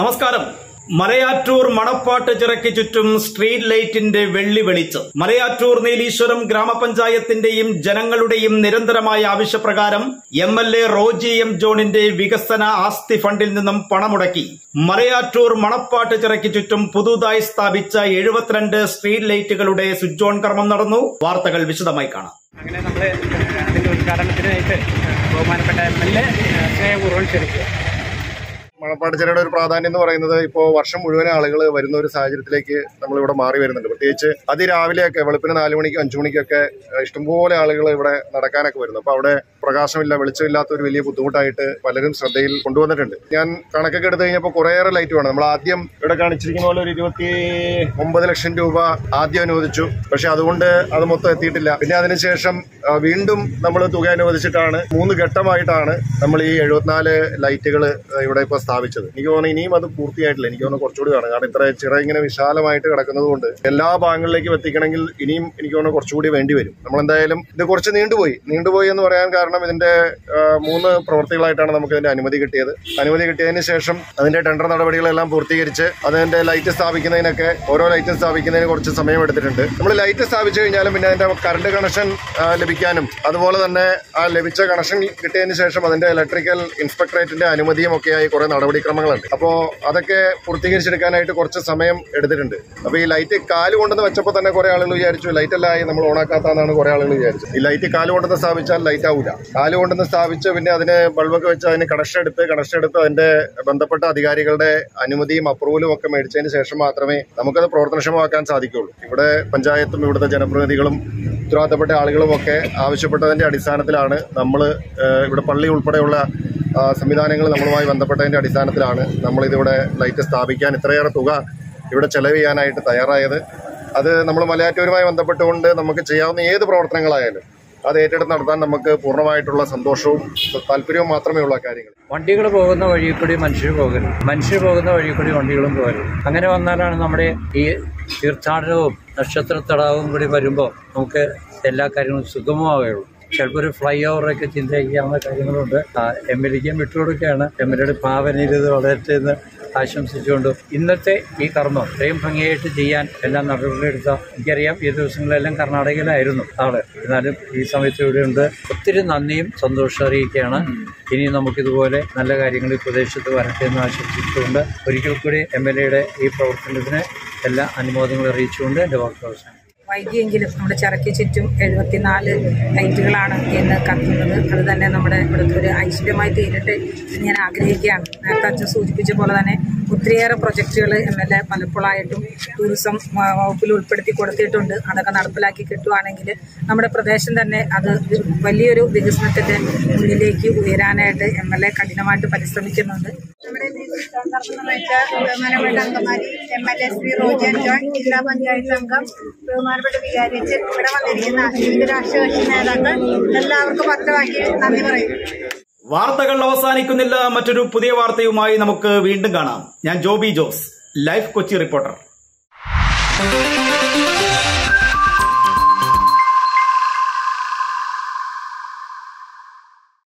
നമസ്കാരം. മലയാറ്റൂർ മണപ്പാട്ട് ചിറയ്ക്ക് ചുറ്റും സ്ട്രീറ്റ് ലൈറ്റിന്റെ വെള്ളി വെളിച്ചം. മലയാറ്റൂർ നീലീശ്വരം ഗ്രാമപഞ്ചായത്തിന്റെയും ജനങ്ങളുടെയും നിരന്തരമായ ആവശ്യപ്രകാരം M L A Roji M ജോണിന്റെ വികസന ആസ്തി ഫണ്ടിൽ നിന്നും പണമുടക്കി. മലയാറ്റൂർ മണപ്പാട്ട് ചിറയ്ക്ക് ചുറ്റും പുതുതായി സ്ഥാപിച്ച എഴുപത്തിരണ്ട് സ്ട്രീറ്റ് ലൈറ്റുകളുടെ സ്വിച്ച് ഓൺ കർമ്മം നടന്നു. വാർത്തകൾ വിശദമായി കാണാം. അങ്ങനെ നമ്മൾ ഉദ്ഘാടനത്തിനായിട്ട് ബഹുമാനപ്പെട്ട എം എൽ എ സ്നേഹപൂർവം മണപ്പാട്ടുചിറയുടെ ഒരു പ്രാധാന്യം എന്ന് പറയുന്നത് ഇപ്പോൾ വർഷം മുഴുവൻ ആളുകൾ വരുന്ന ഒരു സാഹചര്യത്തിലേക്ക് നമ്മളിവിടെ മാറി വരുന്നുണ്ട്. പ്രത്യേകിച്ച് അതിരാവിലെയൊക്കെ വെളുപ്പിന് നാല് മണിക്കും അഞ്ചു മണിക്കൊക്കെ ഇഷ്ടംപോലെ ആളുകൾ ഇവിടെ നടക്കാനൊക്കെ വരുന്നു. അപ്പോൾ അവിടെ പ്രകാശമില്ല വെളിച്ചമില്ലാത്ത ഒരു വലിയ ബുദ്ധിമുട്ടായിട്ട് പലരും ശ്രദ്ധയിൽ കൊണ്ടുവന്നിട്ടുണ്ട്. ഞാൻ കണക്കൊക്കെ എടുത്തു കഴിഞ്ഞപ്പോൾ കുറേയേറെ ലൈറ്റ് വേണം. നമ്മൾ ആദ്യം ഇവിടെ കാണിച്ചിരിക്കുന്ന പോലെ ഒരു ഇരുപത്തി ഒമ്പത് ലക്ഷം രൂപ ആദ്യം അനുവദിച്ചു. പക്ഷെ അതുകൊണ്ട് അത് മൊത്തം എത്തിയിട്ടില്ല. പിന്നെ അതിനുശേഷം വീണ്ടും നമ്മൾ തുക അനുവദിച്ചിട്ടാണ് മൂന്ന് ഘട്ടമായിട്ടാണ് നമ്മൾ ഈ എഴുപത്തിനാല് ലൈറ്റുകൾ ഇവിടെ ഇപ്പോൾ സ്ഥാപിച്ചത്. എനിക്ക് തോന്നുന്നു ഇനിയും അത് പൂർത്തിയായിട്ടില്ല. എനിക്ക് തോന്നുന്നു കുറച്ചുകൂടി വേണം. കാരണം ഇത്ര ചിറ ഇങ്ങനെ വിശാലമായിട്ട് കിടക്കുന്നത് കൊണ്ട് എല്ലാ ഭാഗങ്ങളിലേക്കും എത്തിക്കണമെങ്കിൽ ഇനിയും എനിക്ക് തോന്നുന്നു കുറച്ചുകൂടി വേണ്ടി വരും. നമ്മൾ എന്തായാലും ഇത് കുറച്ച് നീണ്ടുപോയി. നീണ്ടുപോയി എന്ന് പറയാൻ കാരണം ഇതിന്റെ മൂന്ന് പ്രവൃത്തികളായിട്ടാണ് നമുക്ക് ഇതിന്റെ അനുമതി കിട്ടിയത്. അനുമതി കിട്ടിയതിന് ശേഷം അതിന്റെ ടെൻഡർ നടപടികളെല്ലാം പൂർത്തീകരിച്ച് അതിന്റെ ലൈറ്റ് സ്ഥാപിക്കുന്നതിനൊക്കെ ഓരോ ലൈറ്റ് സ്ഥാപിക്കുന്നതിന് കുറച്ച് സമയം എടുത്തിട്ടുണ്ട്. നമ്മൾ ലൈറ്റ് സ്ഥാപിച്ചു കഴിഞ്ഞാലും പിന്നെ അതിന്റെ കറണ്ട് കണക്ഷൻ ലഭിക്കാനും അതുപോലെ തന്നെ ആ ലഭിച്ച കണക്ഷൻ കിട്ടിയതിന് ശേഷം അതിന്റെ ഇലക്ട്രിക്കൽ ഇൻസ്പെക്ടറേറ്റിന്റെ അനുമതിയും ഒക്കെയായി കുറെ നടപടിക്രമങ്ങളുണ്ട്. അപ്പോൾ അതൊക്കെ പൂർത്തീകരിച്ചെടുക്കാനായിട്ട് കുറച്ച് സമയം എടുത്തിട്ടുണ്ട്. അപ്പോൾ ഈ ലൈറ്റ് കാൽ കൊണ്ടെന്ന് വെച്ചപ്പോൾ തന്നെ കുറെ ആളുകൾ വിചാരിച്ചു ലൈറ്റ് അല്ലായി നമ്മൾ ഓണാക്കാത്തതാണ് കുറെ ആളുകൾ വിചാരിച്ചു ഈ ലൈറ്റ് കാൽ കൊണ്ടെന്ന് സ്ഥാപിച്ചാൽ ലൈറ്റ് ആവില്ല കാൽ കൊണ്ടെന്ന് സ്ഥാപിച്ച് പിന്നെ അതിന് ബൾബൊക്കെ വെച്ച് അതിന് കണക്ഷൻ എടുത്ത് കണക്ഷൻ എടുത്ത് അതിന്റെ ബന്ധപ്പെട്ട അധികാരികളുടെ അനുമതിയും അപ്രൂവലും ഒക്കെ മേടിച്ചതിന് ശേഷം മാത്രമേ നമുക്കത് പ്രവർത്തനക്ഷമമാക്കാൻ സാധിക്കുള്ളൂ. ഇവിടെ പഞ്ചായത്തും ഇവിടുത്തെ ജനപ്രതിനിധികളും ഉത്തരവാദിത്തപ്പെട്ട ആളുകളും ഒക്കെ ആവശ്യപ്പെട്ടതിന്റെ അടിസ്ഥാനത്തിലാണ് നമ്മൾ ഇവിടെ പള്ളി ഉൾപ്പെടെയുള്ള സംവിധാനങ്ങൾ നമ്മളുമായി ബന്ധപ്പെട്ടതിന്റെ അടിസ്ഥാനത്തിലാണ് നമ്മളിതിവിടെ ലൈറ്റ് സ്ഥാപിക്കാൻ ഇത്രയേറെ തുക ഇവിടെ ചെലവ് ചെയ്യാനായിട്ട് തയ്യാറായത്. അത് നമ്മൾ മലയാറ്റൂരുമായി ബന്ധപ്പെട്ടുകൊണ്ട് നമുക്ക് ചെയ്യാവുന്ന ഏത് പ്രവർത്തനങ്ങളായാലും അത് ഏറ്റെടുത്ത് നടത്താൻ നമുക്ക് പൂർണമായിട്ടുള്ള സന്തോഷവും താല്പര്യവും മാത്രമേ ഉള്ള കാര്യങ്ങൾ വണ്ടികൾ പോകുന്ന വഴി കൂടി മനുഷ്യർ പോകരുത്. മനുഷ്യർ പോകുന്ന വഴി കൂടി വണ്ടികളും പോകരുത്. അങ്ങനെ വന്നാലാണ് നമ്മുടെ ഈ തീർത്ഥാടനവും നക്ഷത്ര തടാകവും കൂടി വരുമ്പോൾ നമുക്ക് എല്ലാ കാര്യങ്ങളും സുഗമമാവുകയുള്ളൂ. ചിലപ്പോൾ ഒരു ഫ്ലൈ ഓവറൊക്കെ ചിന്തിക്കാവുന്ന കാര്യങ്ങളുണ്ട്. എം എൽ എക്കും വിട്ടുകൊടുക്കുകയാണ്. എം എൽ എയുടെ ഭാവനയിൽ ഇത് വളരട്ടെ എന്ന് ആശംസിച്ചുകൊണ്ട് ഇന്നത്തെ ഈ കർമ്മം ഇത്രയും ഭംഗിയായിട്ട് ചെയ്യാൻ എല്ലാം നടപടിയെടുത്ത എനിക്കറിയാം ഈ ദിവസങ്ങളിലെല്ലാം കർണാടകയിലായിരുന്നു ആൾ. എന്നാലും ഈ സമയത്ത് ഇവിടെയുണ്ട് ഒത്തിരി നന്ദിയും സന്തോഷം അറിയിക്കുകയാണ്. ഇനി നമുക്കിതുപോലെ നല്ല കാര്യങ്ങൾ ഈ പ്രദേശത്ത് വരട്ടെ എന്ന് ആശംസിച്ചുകൊണ്ട് ഒരിക്കൽ കൂടി എം എൽ എയുടെ ഈ പ്രവർത്തനത്തിന് എല്ലാ അനുമോദങ്ങളും അറിയിച്ചുകൊണ്ട് എന്റെ വാക്കുകൾ അവസാനിക്കും വൈകിയെങ്കിലും നമ്മുടെ ചിറയ്ക്ക് ചുറ്റും എഴുപത്തിനാല് ലൈറ്റുകളാണ് ഇന്ന് കത്തുന്നത് അത് തന്നെ നമ്മുടെ ഇവിടുത്തെ ഒരു ഐശ്വര്യമായി തീരട്ടെ എന്ന് ഞാൻ ആഗ്രഹിക്കുകയാണ്. നേരത്തെ അച്ഛൻ സൂചിപ്പിച്ച പോലെ തന്നെ ഒത്തിരിയേറെ പ്രൊജക്റ്റുകൾ എം എൽ എ പലപ്പോഴായിട്ടും ടൂറിസം വകുപ്പിൽ ഉൾപ്പെടുത്തി കൊടുത്തിട്ടുണ്ട്. അതൊക്കെ നടപ്പിലാക്കി കിട്ടുവാണെങ്കിൽ നമ്മുടെ പ്രദേശം തന്നെ അത് വലിയൊരു വികസനത്തിന്റെ മുന്നിലേക്ക് ഉയരാനായിട്ട് എം എൽ എ കഠിനമായിട്ട് പരിശ്രമിക്കുന്നുണ്ട്. നടത്തുന്ന ബഹുമാനപ്പെട്ട Angamaly M L A Shri Rojan John ജില്ലാ പഞ്ചായത്ത് അംഗം ബഹുമാനപ്പെട്ട വികാരിച്ച് ഇവിടെ വന്നിരിക്കുന്ന വിവിധ രാഷ്ട്രീയ കക്ഷി നേതാക്കൾ എല്ലാവർക്കും പത്രമാക്കി നന്ദി പറയുന്നു. വാർത്തകൾ അവസാനിക്കുന്നില്ല. മറ്റൊരു പുതിയ വാർത്തയുമായി നമുക്ക് വീണ്ടും കാണാം. ഞാൻ ജോബി ജോസ് ലൈഫ് കൊച്ചി റിപ്പോർട്ടർ.